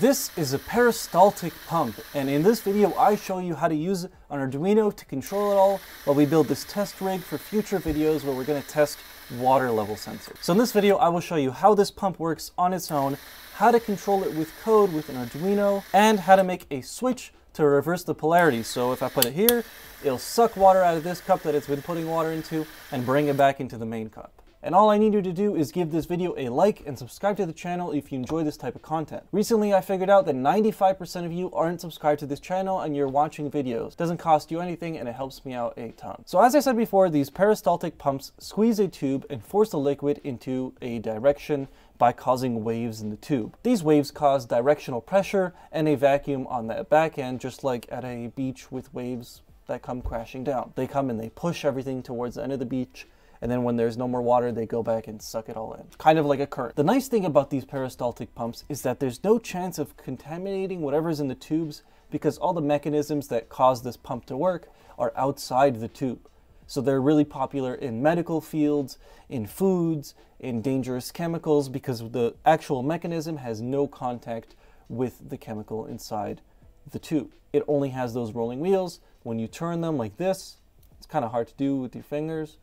This is a peristaltic pump, and in this video I show you how to use an Arduino to control it all while we build this test rig for future videos where we're going to test water level sensors. So in this video I will show you how this pump works on its own, how to control it with code with an Arduino, and how to make a switch to reverse the polarity. So if I put it here, it'll suck water out of this cup that it's been putting water into and bring it back into the main cup. And all I need you to do is give this video a like and subscribe to the channel if you enjoy this type of content. Recently I figured out that 95% of you aren't subscribed to this channel and you're watching videos. Doesn't cost you anything and it helps me out a ton. So as I said before, these peristaltic pumps squeeze a tube and force the liquid into a direction by causing waves in the tube. These waves cause directional pressure and a vacuum on that back end just like at a beach with waves that come crashing down. They come and they push everything towards the end of the beach and then when there's no more water, they go back and suck it all in. Kind of like a current. The nice thing about these peristaltic pumps is that there's no chance of contaminating whatever's in the tubes because all the mechanisms that cause this pump to work are outside the tube. So they're really popular in medical fields, in foods, in dangerous chemicals because the actual mechanism has no contact with the chemical inside the tube. It only has those rolling wheels. When you turn them like this, it's kind of hard to do with your fingers,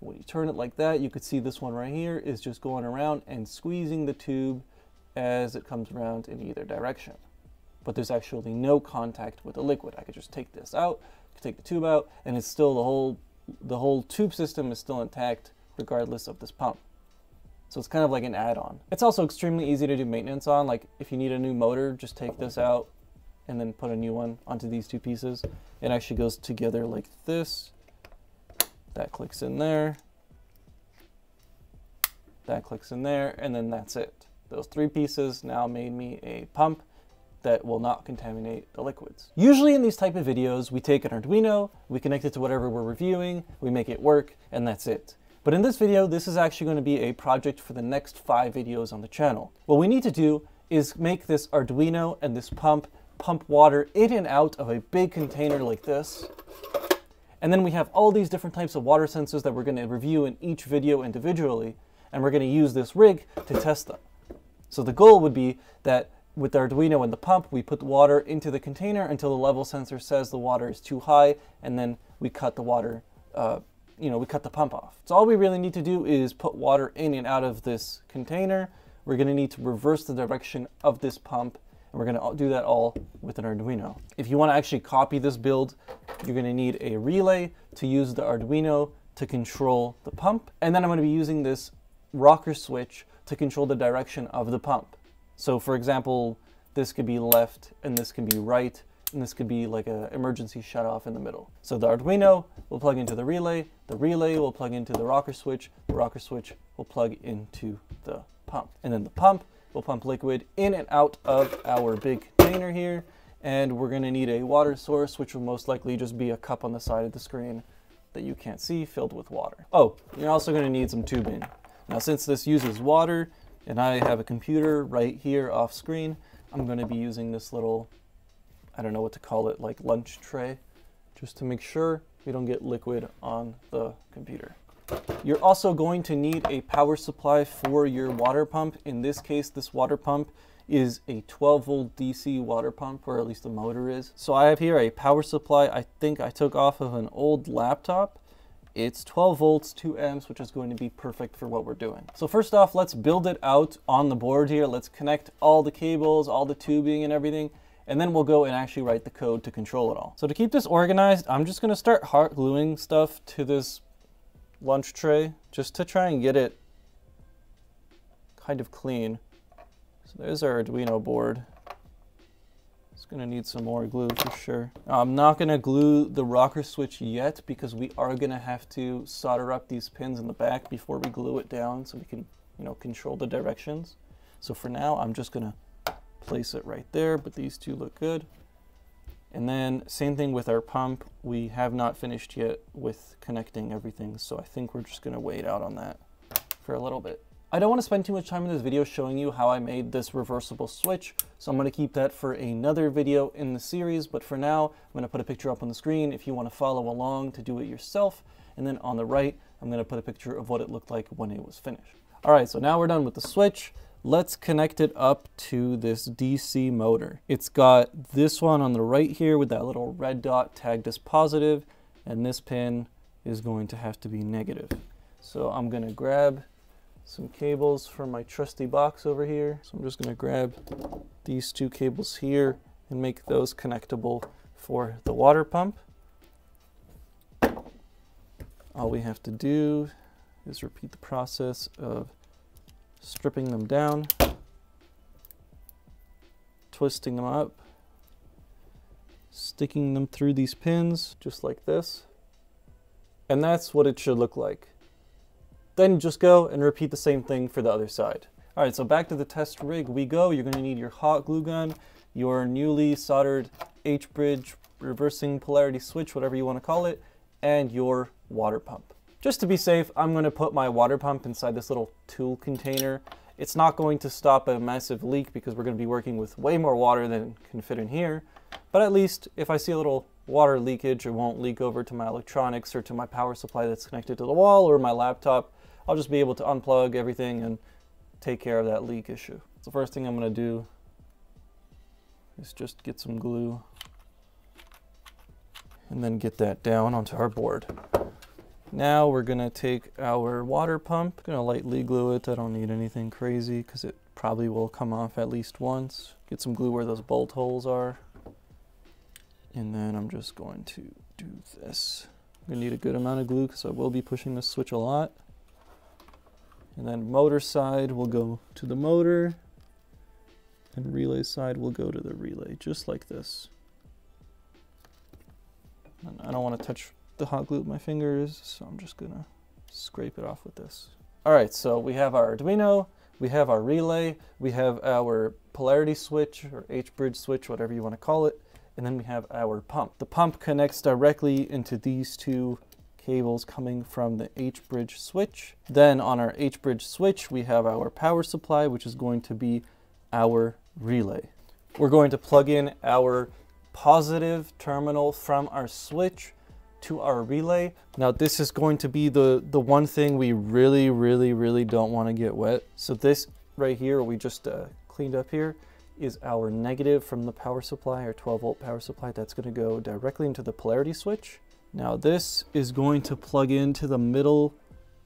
when you turn it like that, you could see this one right here is just going around and squeezing the tube as it comes around in either direction. But there's actually no contact with the liquid. I could just take this out, take the tube out, and it's still the whole, the whole tube system is still intact regardless of this pump. So it's kind of like an add-on. It's also extremely easy to do maintenance on. Like if you need a new motor, just take this out and then put a new one onto these two pieces. It actually goes together like this that clicks in there. That clicks in there, and then that's it. Those three pieces now made me a pump that will not contaminate the liquids. Usually in these type of videos, we take an Arduino, we connect it to whatever we're reviewing, we make it work, and that's it. But in this video, this is actually going to be a project for the next five videos on the channel. What we need to do is make this Arduino and this pump pump water in and out of a big container like this. And then we have all these different types of water sensors that we're going to review in each video individually, and we're going to use this rig to test them. So the goal would be that with the Arduino and the pump, we put the water into the container until the level sensor says the water is too high, and then we cut the water, uh, you know, we cut the pump off. So all we really need to do is put water in and out of this container. We're going to need to reverse the direction of this pump and we're gonna do that all with an Arduino. If you wanna actually copy this build, you're gonna need a relay to use the Arduino to control the pump. And then I'm gonna be using this rocker switch to control the direction of the pump. So for example, this could be left and this can be right and this could be like an emergency shut off in the middle. So the Arduino will plug into the relay, the relay will plug into the rocker switch, the rocker switch will plug into the pump. And then the pump We'll pump liquid in and out of our big container here. And we're gonna need a water source, which will most likely just be a cup on the side of the screen that you can't see filled with water. Oh, you're also gonna need some tubing. Now since this uses water and I have a computer right here off screen, I'm gonna be using this little, I don't know what to call it, like lunch tray, just to make sure we don't get liquid on the computer. You're also going to need a power supply for your water pump. In this case, this water pump is a 12 volt DC water pump, or at least the motor is. So I have here a power supply I think I took off of an old laptop. It's 12 volts, 2 amps, which is going to be perfect for what we're doing. So first off, let's build it out on the board here. Let's connect all the cables, all the tubing and everything, and then we'll go and actually write the code to control it all. So to keep this organized, I'm just gonna start hot gluing stuff to this lunch tray just to try and get it kind of clean. So there's our Arduino board. It's gonna need some more glue for sure. I'm not gonna glue the rocker switch yet because we are gonna have to solder up these pins in the back before we glue it down so we can, you know, control the directions. So for now, I'm just gonna place it right there, but these two look good. And then same thing with our pump. We have not finished yet with connecting everything, so I think we're just gonna wait out on that for a little bit. I don't want to spend too much time in this video showing you how I made this reversible switch, so I'm going to keep that for another video in the series, but for now, I'm going to put a picture up on the screen if you want to follow along to do it yourself, and then on the right, I'm going to put a picture of what it looked like when it was finished. Alright, so now we're done with the switch. Let's connect it up to this DC motor. It's got this one on the right here with that little red dot tagged as positive, and this pin is going to have to be negative. So I'm gonna grab some cables from my trusty box over here. So I'm just gonna grab these two cables here and make those connectable for the water pump. All we have to do is repeat the process of stripping them down, twisting them up, sticking them through these pins just like this. And that's what it should look like. Then just go and repeat the same thing for the other side. All right, so back to the test rig we go. You're gonna need your hot glue gun, your newly soldered H-bridge reversing polarity switch, whatever you wanna call it, and your water pump. Just to be safe, I'm going to put my water pump inside this little tool container. It's not going to stop a massive leak because we're going to be working with way more water than can fit in here. But at least if I see a little water leakage, it won't leak over to my electronics or to my power supply that's connected to the wall or my laptop. I'll just be able to unplug everything and take care of that leak issue. The first thing I'm going to do is just get some glue and then get that down onto our board. Now we're gonna take our water pump, gonna lightly glue it. I don't need anything crazy because it probably will come off at least once. Get some glue where those bolt holes are. And then I'm just going to do this. I'm gonna need a good amount of glue because I will be pushing this switch a lot. And then motor side will go to the motor and relay side will go to the relay, just like this. And I don't want to touch the hot glue with my fingers, so I'm just gonna scrape it off with this. All right, so we have our Arduino, we have our relay, we have our polarity switch or H-bridge switch, whatever you want to call it, and then we have our pump. The pump connects directly into these two cables coming from the H-bridge switch. Then on our H-bridge switch, we have our power supply, which is going to be our relay. We're going to plug in our positive terminal from our switch to our relay. Now this is going to be the, the one thing we really, really, really don't want to get wet. So this right here, we just uh, cleaned up here, is our negative from the power supply, our 12 volt power supply. That's going to go directly into the polarity switch. Now this is going to plug into the middle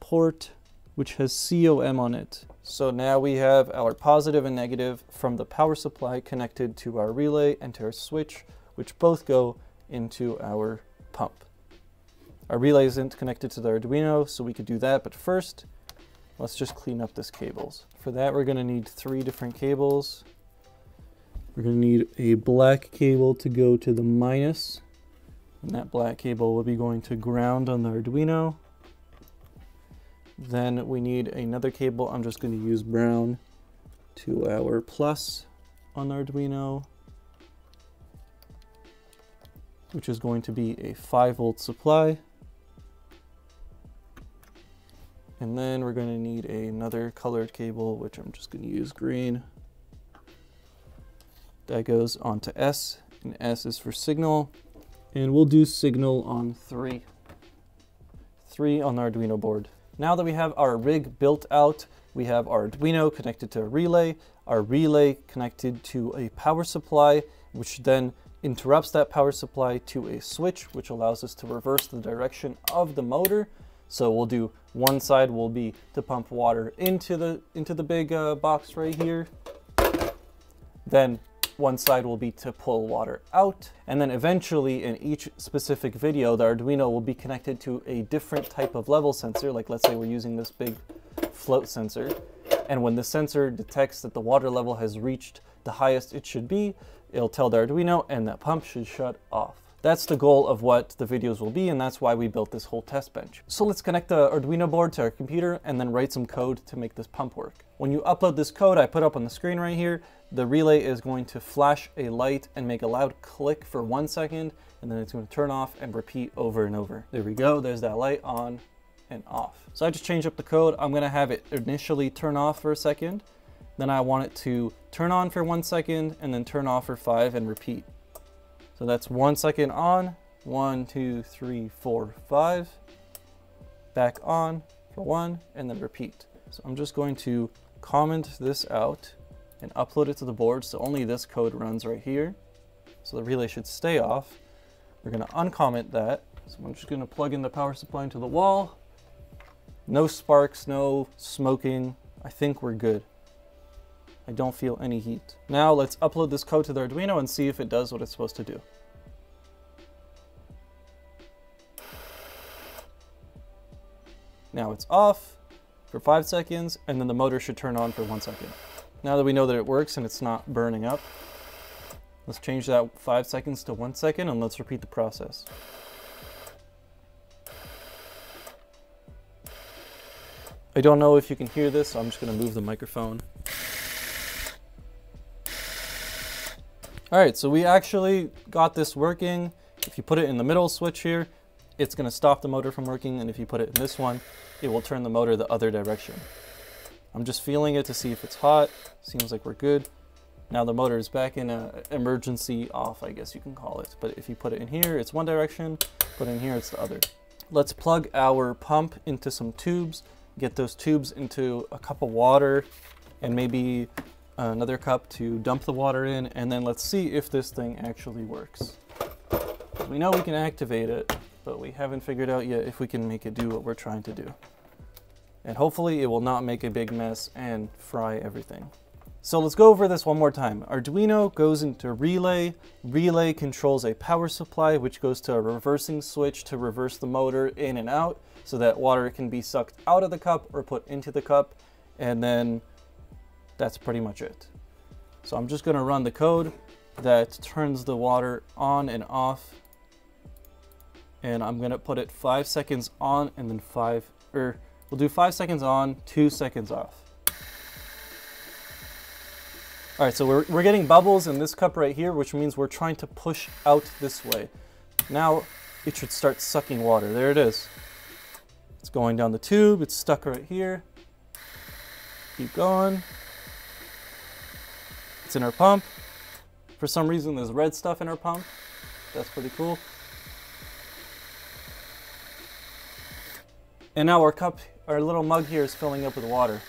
port, which has COM on it. So now we have our positive and negative from the power supply connected to our relay and to our switch, which both go into our pump. Our relay isn't connected to the Arduino, so we could do that, but first, let's just clean up this cables. For that, we're gonna need three different cables. We're gonna need a black cable to go to the minus, and that black cable will be going to ground on the Arduino. Then we need another cable, I'm just gonna use brown, to our plus on the Arduino, which is going to be a 5 volt supply. And then we're going to need another colored cable, which I'm just going to use green. That goes onto S, and S is for signal. And we'll do signal on three. Three on the Arduino board. Now that we have our rig built out, we have our Arduino connected to a relay, our relay connected to a power supply, which then interrupts that power supply to a switch, which allows us to reverse the direction of the motor. So we'll do one side will be to pump water into the into the big uh, box right here. Then one side will be to pull water out. And then eventually in each specific video, the Arduino will be connected to a different type of level sensor. Like let's say we're using this big float sensor. And when the sensor detects that the water level has reached the highest it should be, it'll tell the Arduino and that pump should shut off. That's the goal of what the videos will be, and that's why we built this whole test bench. So let's connect the Arduino board to our computer and then write some code to make this pump work. When you upload this code I put up on the screen right here, the relay is going to flash a light and make a loud click for one second, and then it's going to turn off and repeat over and over. There we go, there's that light on and off. So I just changed up the code. I'm gonna have it initially turn off for a second, then I want it to turn on for one second and then turn off for five and repeat. So that's one second on, one, two, three, four, five. Back on for one, and then repeat. So I'm just going to comment this out and upload it to the board so only this code runs right here. So the relay should stay off. We're gonna uncomment that. So I'm just gonna plug in the power supply into the wall. No sparks, no smoking. I think we're good. I don't feel any heat. Now let's upload this code to the Arduino and see if it does what it's supposed to do. Now it's off for five seconds and then the motor should turn on for one second. Now that we know that it works and it's not burning up, let's change that five seconds to one second and let's repeat the process. I don't know if you can hear this, so I'm just gonna move the microphone. All right, so we actually got this working. If you put it in the middle switch here, it's gonna stop the motor from working, and if you put it in this one, it will turn the motor the other direction. I'm just feeling it to see if it's hot. Seems like we're good. Now the motor is back in a emergency off, I guess you can call it. But if you put it in here, it's one direction, put it in here, it's the other. Let's plug our pump into some tubes get those tubes into a cup of water and maybe another cup to dump the water in and then let's see if this thing actually works. We know we can activate it, but we haven't figured out yet if we can make it do what we're trying to do. And hopefully it will not make a big mess and fry everything. So let's go over this one more time. Arduino goes into relay. Relay controls a power supply, which goes to a reversing switch to reverse the motor in and out so that water can be sucked out of the cup or put into the cup. And then that's pretty much it. So I'm just gonna run the code that turns the water on and off. And I'm gonna put it five seconds on and then five, or we'll do five seconds on, two seconds off. All right, so we're, we're getting bubbles in this cup right here, which means we're trying to push out this way. Now it should start sucking water. There it is. It's going down the tube. It's stuck right here. Keep going. It's in our pump. For some reason, there's red stuff in our pump. That's pretty cool. And now our cup, our little mug here is filling up with water.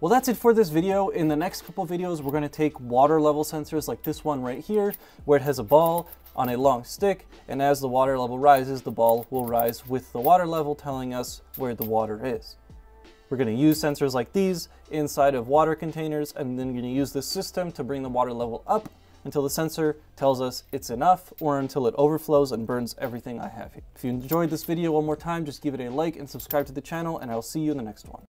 Well, that's it for this video. In the next couple videos, we're gonna take water level sensors like this one right here, where it has a ball on a long stick, and as the water level rises, the ball will rise with the water level telling us where the water is. We're gonna use sensors like these inside of water containers, and then we're gonna use this system to bring the water level up until the sensor tells us it's enough or until it overflows and burns everything I have here. If you enjoyed this video one more time, just give it a like and subscribe to the channel, and I'll see you in the next one.